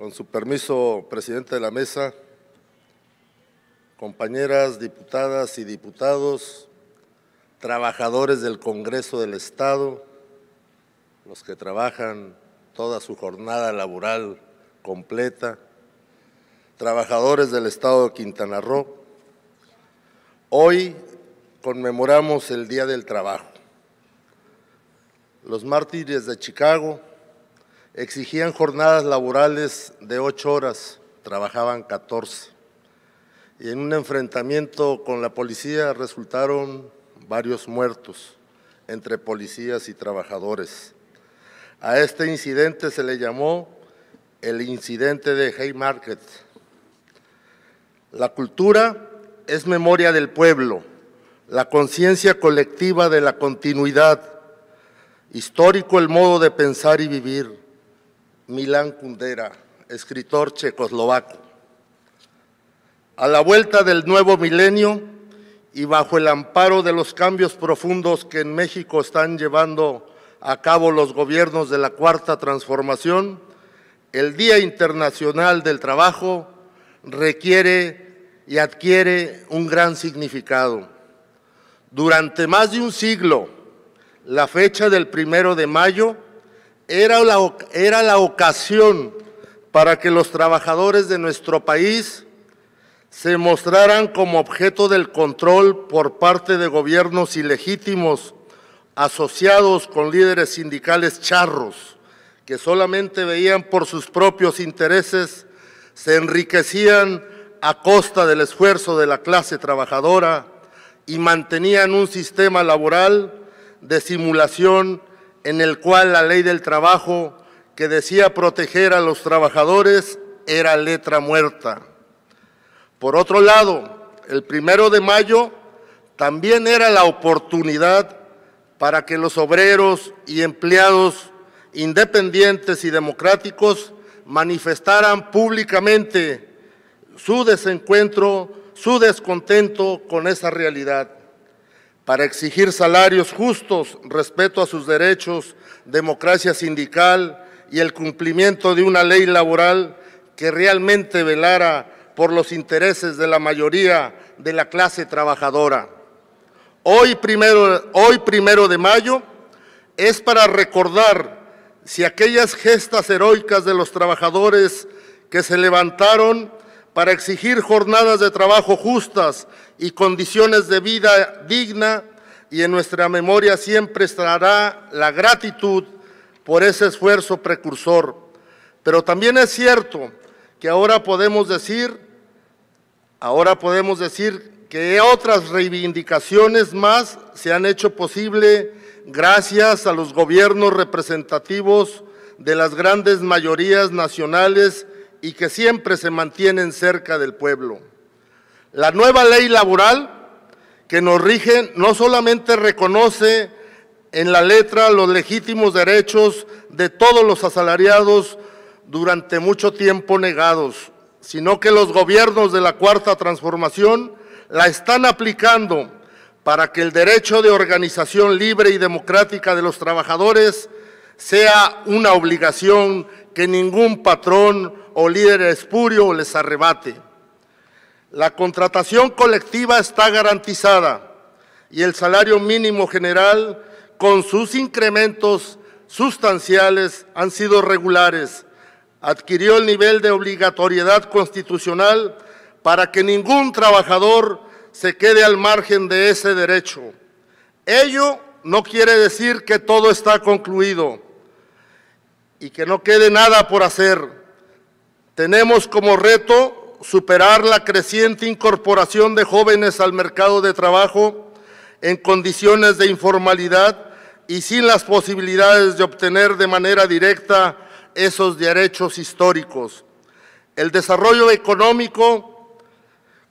Con su permiso, presidente de la mesa, compañeras diputadas y diputados, trabajadores del Congreso del Estado, los que trabajan toda su jornada laboral completa, trabajadores del Estado de Quintana Roo, hoy conmemoramos el Día del Trabajo. Los mártires de Chicago exigían jornadas laborales de ocho horas, trabajaban 14. Y en un enfrentamiento con la policía resultaron varios muertos entre policías y trabajadores. A este incidente se le llamó el incidente de Haymarket. La cultura es memoria del pueblo, la conciencia colectiva de la continuidad, histórico el modo de pensar y vivir. Milán Kundera, escritor checoslovaco. A la vuelta del nuevo milenio y bajo el amparo de los cambios profundos que en México están llevando a cabo los gobiernos de la Cuarta Transformación, el Día Internacional del Trabajo requiere y adquiere un gran significado. Durante más de un siglo, la fecha del primero de mayo era la, era la ocasión para que los trabajadores de nuestro país se mostraran como objeto del control por parte de gobiernos ilegítimos asociados con líderes sindicales charros que solamente veían por sus propios intereses, se enriquecían a costa del esfuerzo de la clase trabajadora y mantenían un sistema laboral de simulación en el cual la ley del trabajo que decía proteger a los trabajadores era letra muerta. Por otro lado, el primero de mayo también era la oportunidad para que los obreros y empleados independientes y democráticos manifestaran públicamente su desencuentro, su descontento con esa realidad para exigir salarios justos, respeto a sus derechos, democracia sindical y el cumplimiento de una ley laboral que realmente velara por los intereses de la mayoría de la clase trabajadora. Hoy primero, hoy primero de mayo es para recordar si aquellas gestas heroicas de los trabajadores que se levantaron para exigir jornadas de trabajo justas y condiciones de vida digna y en nuestra memoria siempre estará la gratitud por ese esfuerzo precursor. Pero también es cierto que ahora podemos decir, ahora podemos decir que otras reivindicaciones más se han hecho posible gracias a los gobiernos representativos de las grandes mayorías nacionales y que siempre se mantienen cerca del pueblo. La nueva ley laboral que nos rige no solamente reconoce en la letra los legítimos derechos de todos los asalariados durante mucho tiempo negados, sino que los gobiernos de la Cuarta Transformación la están aplicando para que el derecho de organización libre y democrática de los trabajadores sea una obligación que ningún patrón o líder espurio les arrebate. La contratación colectiva está garantizada y el salario mínimo general con sus incrementos sustanciales han sido regulares. Adquirió el nivel de obligatoriedad constitucional para que ningún trabajador se quede al margen de ese derecho. Ello no quiere decir que todo está concluido y que no quede nada por hacer. Tenemos como reto superar la creciente incorporación de jóvenes al mercado de trabajo en condiciones de informalidad y sin las posibilidades de obtener de manera directa esos derechos históricos. El desarrollo económico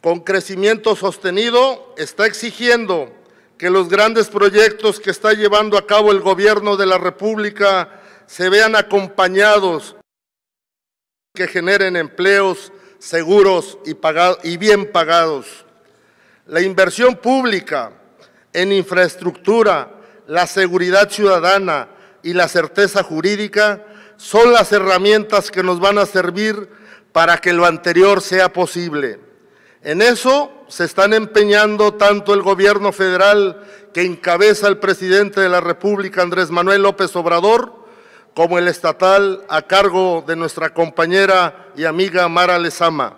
con crecimiento sostenido está exigiendo que los grandes proyectos que está llevando a cabo el Gobierno de la República se vean acompañados que generen empleos seguros y, y bien pagados. La inversión pública en infraestructura, la seguridad ciudadana y la certeza jurídica son las herramientas que nos van a servir para que lo anterior sea posible. En eso se están empeñando tanto el gobierno federal que encabeza el presidente de la República, Andrés Manuel López Obrador, como el estatal a cargo de nuestra compañera y amiga Mara Lezama.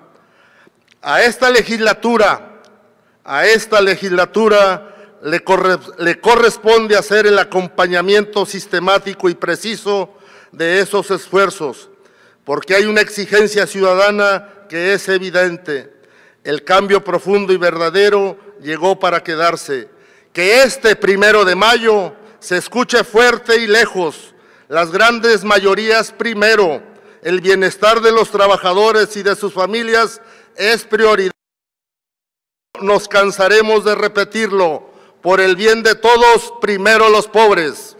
A esta legislatura, a esta legislatura le, le corresponde hacer el acompañamiento sistemático y preciso de esos esfuerzos, porque hay una exigencia ciudadana que es evidente. El cambio profundo y verdadero llegó para quedarse. Que este primero de mayo se escuche fuerte y lejos, las grandes mayorías primero, el bienestar de los trabajadores y de sus familias es prioridad. Nos cansaremos de repetirlo, por el bien de todos, primero los pobres.